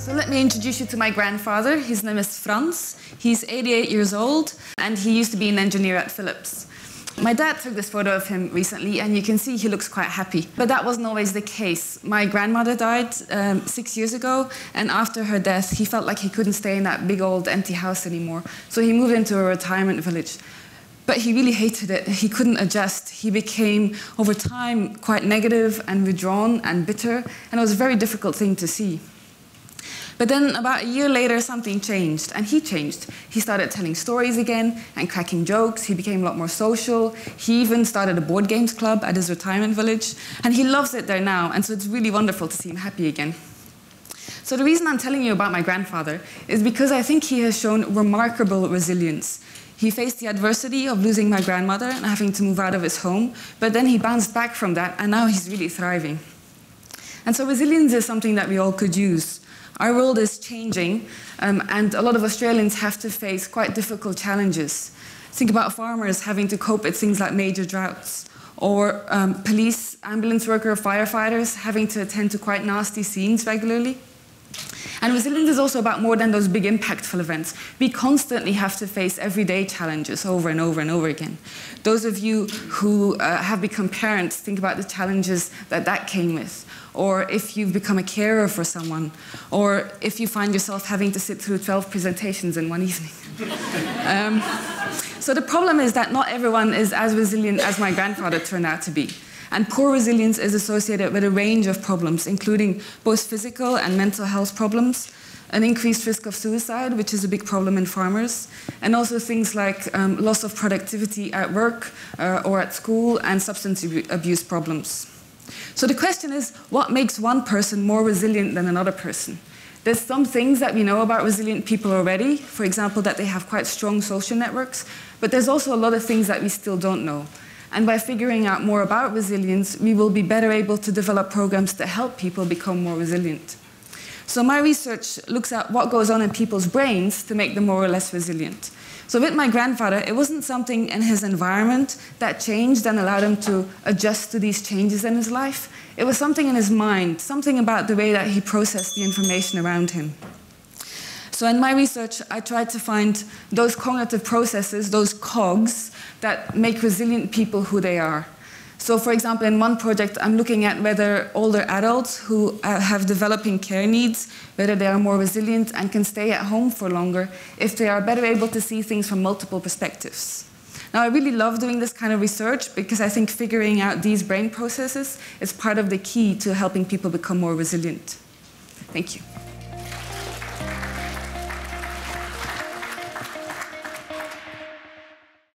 So let me introduce you to my grandfather. His name is Franz. He's 88 years old and he used to be an engineer at Philips. My dad took this photo of him recently and you can see he looks quite happy. But that wasn't always the case. My grandmother died um, six years ago and after her death he felt like he couldn't stay in that big old empty house anymore. So he moved into a retirement village. But he really hated it. He couldn't adjust. He became, over time, quite negative and withdrawn and bitter, and it was a very difficult thing to see. But then about a year later, something changed, and he changed. He started telling stories again and cracking jokes. He became a lot more social. He even started a board games club at his retirement village, and he loves it there now, and so it's really wonderful to see him happy again. So the reason I'm telling you about my grandfather is because I think he has shown remarkable resilience. He faced the adversity of losing my grandmother and having to move out of his home, but then he bounced back from that, and now he's really thriving. And so resilience is something that we all could use. Our world is changing, um, and a lot of Australians have to face quite difficult challenges. Think about farmers having to cope with things like major droughts, or um, police, ambulance worker, firefighters having to attend to quite nasty scenes regularly. And resilience is also about more than those big impactful events. We constantly have to face everyday challenges over and over and over again. Those of you who uh, have become parents, think about the challenges that that came with. Or if you've become a carer for someone. Or if you find yourself having to sit through 12 presentations in one evening. um, so the problem is that not everyone is as resilient as my grandfather turned out to be. And poor resilience is associated with a range of problems, including both physical and mental health problems, an increased risk of suicide, which is a big problem in farmers, and also things like um, loss of productivity at work uh, or at school and substance abuse problems. So the question is, what makes one person more resilient than another person? There's some things that we know about resilient people already, for example, that they have quite strong social networks, but there's also a lot of things that we still don't know. And by figuring out more about resilience, we will be better able to develop programs to help people become more resilient. So my research looks at what goes on in people's brains to make them more or less resilient. So with my grandfather, it wasn't something in his environment that changed and allowed him to adjust to these changes in his life. It was something in his mind, something about the way that he processed the information around him. So in my research, I tried to find those cognitive processes, those cogs, that make resilient people who they are. So for example, in one project, I'm looking at whether older adults who uh, have developing care needs, whether they are more resilient and can stay at home for longer, if they are better able to see things from multiple perspectives. Now, I really love doing this kind of research because I think figuring out these brain processes is part of the key to helping people become more resilient. Thank you.